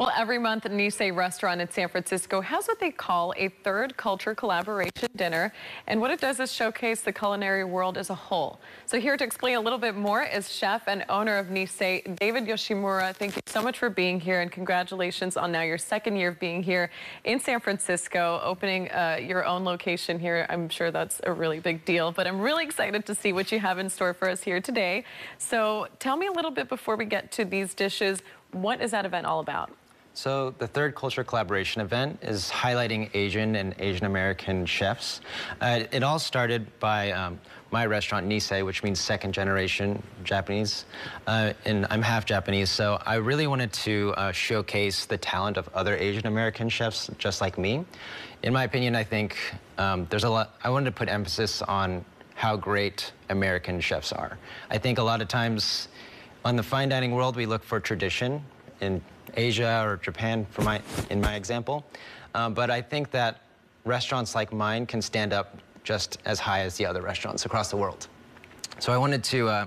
Well, every month, Nisei Restaurant in San Francisco has what they call a third culture collaboration dinner. And what it does is showcase the culinary world as a whole. So here to explain a little bit more is chef and owner of Nisei, David Yoshimura. Thank you so much for being here and congratulations on now your second year of being here in San Francisco, opening uh, your own location here. I'm sure that's a really big deal, but I'm really excited to see what you have in store for us here today. So tell me a little bit before we get to these dishes, what is that event all about? So the third culture collaboration event is highlighting Asian and Asian American chefs. Uh, it all started by um, my restaurant Nisei, which means second generation Japanese, uh, and I'm half Japanese. So I really wanted to uh, showcase the talent of other Asian American chefs just like me. In my opinion, I think um, there's a lot. I wanted to put emphasis on how great American chefs are. I think a lot of times on the fine dining world, we look for tradition in Asia or Japan, for my, in my example. Um, but I think that restaurants like mine can stand up just as high as the other restaurants across the world. So I wanted to uh,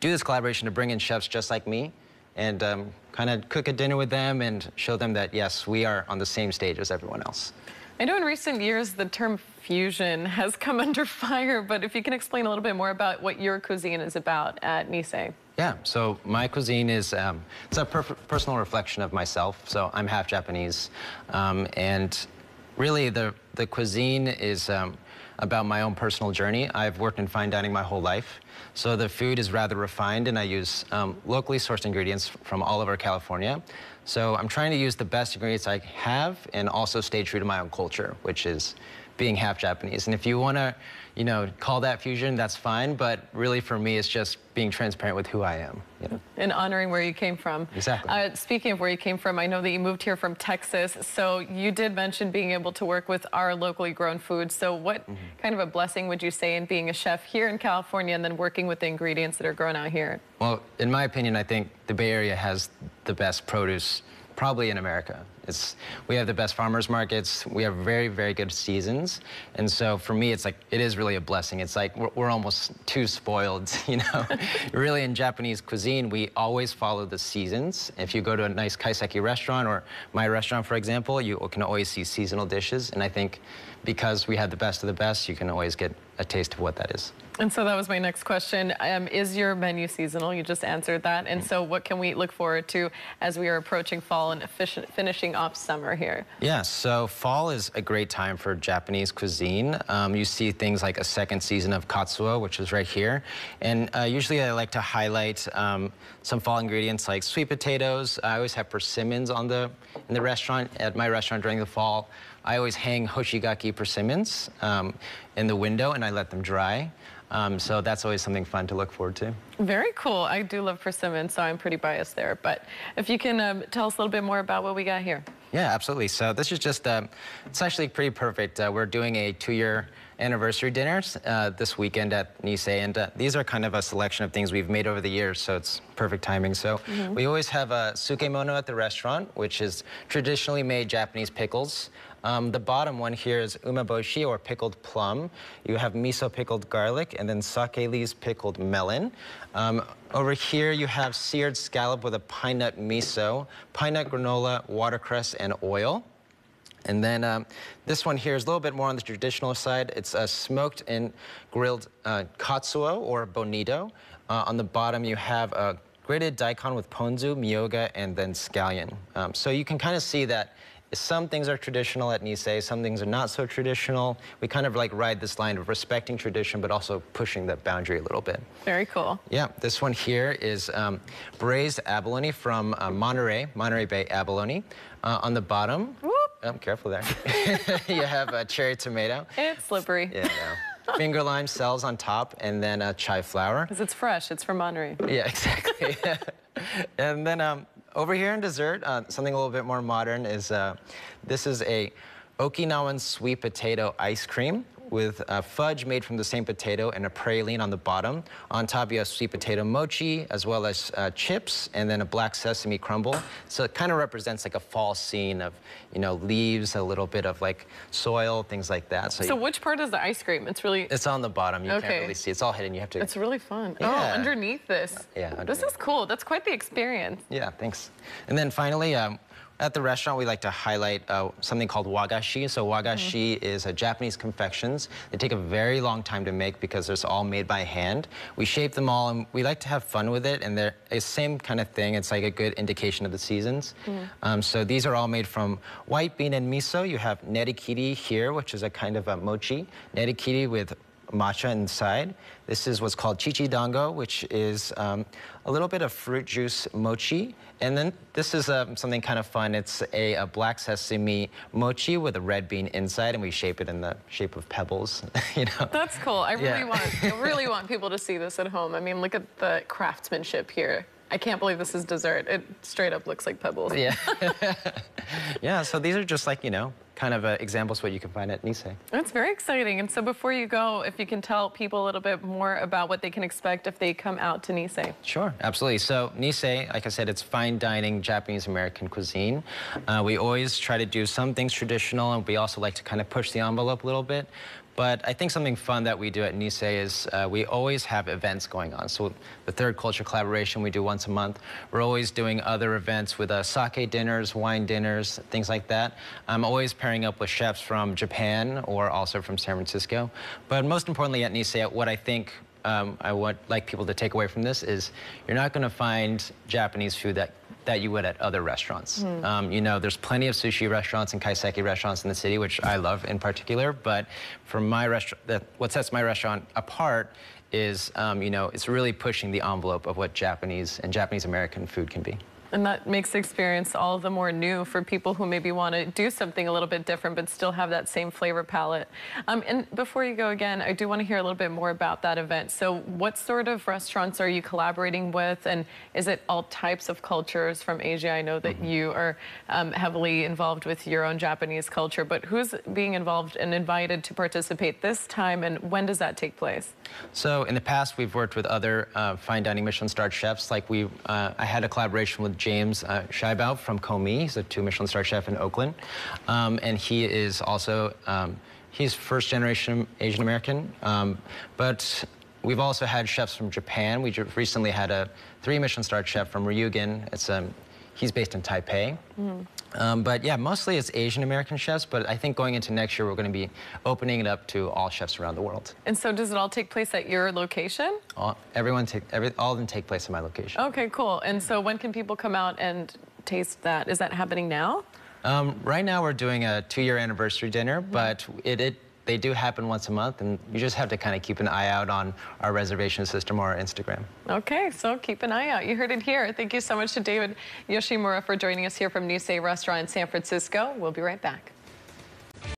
do this collaboration to bring in chefs just like me and um, kind of cook a dinner with them and show them that, yes, we are on the same stage as everyone else. I know in recent years the term fusion has come under fire, but if you can explain a little bit more about what your cuisine is about at Nisei. Yeah, so my cuisine is um, it's a personal reflection of myself. So I'm half Japanese, um, and really the the cuisine is um, about my own personal journey. I've worked in fine dining my whole life, so the food is rather refined, and I use um, locally sourced ingredients from all over California. So I'm trying to use the best ingredients I have, and also stay true to my own culture, which is being half Japanese. And if you want to, you know, call that fusion, that's fine. But really, for me, it's just being transparent with who I am. You know? And honoring where you came from. Exactly. Uh, speaking of where you came from, I know that you moved here from Texas. So you did mention being able to work with our locally grown food. So what mm -hmm. kind of a blessing would you say in being a chef here in California and then working with the ingredients that are grown out here? Well, in my opinion, I think the Bay Area has the best produce probably in America. It's, we have the best farmers markets. We have very, very good seasons. And so for me, it's like, it is really a blessing. It's like we're, we're almost too spoiled, you know? really in Japanese cuisine, we always follow the seasons. If you go to a nice kaiseki restaurant or my restaurant, for example, you can always see seasonal dishes. And I think because we have the best of the best, you can always get a taste of what that is. And so that was my next question. Um, is your menu seasonal? You just answered that. And so what can we look forward to as we are approaching fall and finishing off summer here? Yeah, so fall is a great time for Japanese cuisine. Um, you see things like a second season of katsuo, which is right here. And uh, usually I like to highlight um, some fall ingredients like sweet potatoes. I always have persimmons on the, in the restaurant, at my restaurant during the fall. I always hang hoshigaki persimmons um, in the window and I let them dry. Um, so that's always something fun to look forward to. Very cool. I do love persimmons, so I'm pretty biased there. But if you can um, tell us a little bit more about what we got here. Yeah, absolutely. So this is just, uh, it's actually pretty perfect. Uh, we're doing a two-year anniversary dinners uh, this weekend at Nisei, and uh, these are kind of a selection of things we've made over the years, so it's perfect timing. So mm -hmm. we always have a tsukemono at the restaurant, which is traditionally made Japanese pickles. Um, the bottom one here is umeboshi, or pickled plum. You have miso pickled garlic, and then sake lees pickled melon. Um, over here, you have seared scallop with a pine nut miso, pine nut granola, watercress, and oil. And then um, this one here is a little bit more on the traditional side. It's a smoked and grilled uh, katsuo or bonito. Uh, on the bottom, you have a grated daikon with ponzu, myoga, and then scallion. Um, so you can kind of see that some things are traditional at Nisei, some things are not so traditional. We kind of like ride this line of respecting tradition, but also pushing that boundary a little bit. Very cool. Yeah, this one here is um, braised abalone from uh, Monterey, Monterey Bay abalone. Uh, on the bottom, Whoop. Oh, careful there. you have a cherry tomato. It's slippery. Yeah, Finger lime cells on top, and then a chive flower. Because it's fresh, it's from Monterey. Yeah, exactly. and then um, over here in dessert, uh, something a little bit more modern is, uh, this is a Okinawan sweet potato ice cream with uh, fudge made from the same potato and a praline on the bottom. On top, you have sweet potato mochi, as well as uh, chips, and then a black sesame crumble. So it kind of represents like a fall scene of, you know, leaves, a little bit of like soil, things like that. So, so you, which part is the ice cream? It's really... It's on the bottom. You okay. can't really see. It's all hidden. You have to... It's really fun. Yeah. Oh, underneath this. Yeah, underneath. This is cool. That's quite the experience. Yeah, thanks. And then finally, um, at the restaurant, we like to highlight uh, something called wagashi. So wagashi mm -hmm. is a Japanese confections. They take a very long time to make because it's all made by hand. We shape them all, and we like to have fun with it. And they're the same kind of thing. It's like a good indication of the seasons. Mm -hmm. um, so these are all made from white bean and miso. You have nerikiri here, which is a kind of a mochi. Nerikiri with matcha inside. This is what's called chichi dango, which is um, a little bit of fruit juice mochi. And then this is uh, something kind of fun. It's a, a, black sesame mochi with a red bean inside, and we shape it in the shape of pebbles. you know. That's cool. I really yeah. want, I really want people to see this at home. I mean, look at the craftsmanship here. I can't believe this is dessert. It straight up looks like pebbles. Yeah. yeah, so these are just like, you know, kind of uh, examples what you can find at Nisei. That's very exciting. And so before you go, if you can tell people a little bit more about what they can expect if they come out to Nisei. Sure, absolutely. So Nisei, like I said, it's fine dining Japanese American cuisine. Uh, we always try to do some things traditional and we also like to kind of push the envelope a little bit. But I think something fun that we do at Nisei is uh, we always have events going on. So the third culture collaboration we do once a month. We're always doing other events with uh, sake dinners, wine dinners, things like that. I'm always pairing up with chefs from Japan or also from San Francisco. But most importantly at Nisei, what I think um, I would like people to take away from this is you're not going to find Japanese food that that you would at other restaurants. Mm. Um, you know, there's plenty of sushi restaurants and kaiseki restaurants in the city, which I love in particular. But for my restaurant, what sets my restaurant apart is, um, you know, it's really pushing the envelope of what Japanese and Japanese American food can be. And that makes the experience all the more new for people who maybe want to do something a little bit different but still have that same flavor palette. Um, and before you go again, I do want to hear a little bit more about that event. So what sort of restaurants are you collaborating with? And is it all types of cultures from Asia? I know that mm -hmm. you are um, heavily involved with your own Japanese culture, but who's being involved and invited to participate this time and when does that take place? So in the past, we've worked with other uh, fine dining Michelin-starred chefs. Like we, uh, I had a collaboration with James uh, Syhabout from Commis. He's a two Michelin star chef in Oakland. Um, and he is also, um, he's first generation Asian American. Um, but we've also had chefs from Japan. We recently had a three Michelin star chef from RyuGin. It's um, He's based in Taipei. Mm. Um, but yeah, mostly it's Asian American chefs, but I think going into next year, we're going to be opening it up to all chefs around the world. And so does it all take place at your location? All, everyone take, every, all of them take place at my location. Okay, cool. And so when can people come out and taste that? Is that happening now? Um, right now we're doing a two-year anniversary dinner, mm -hmm. but it, it they do happen once a month, and you just have to kind of keep an eye out on our reservation system or our Instagram. Okay, so keep an eye out. You heard it here. Thank you so much to David Yoshimura for joining us here from Nisei Restaurant in San Francisco. We'll be right back.